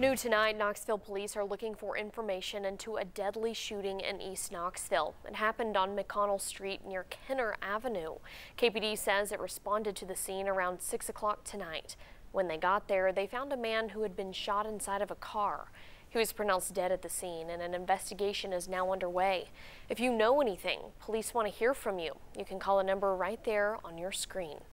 New tonight, Knoxville police are looking for information into a deadly shooting in East Knoxville. It happened on McConnell Street near Kenner Avenue. KPD says it responded to the scene around 6 o'clock tonight. When they got there, they found a man who had been shot inside of a car. He was pronounced dead at the scene and an investigation is now underway. If you know anything, police want to hear from you. You can call a number right there on your screen.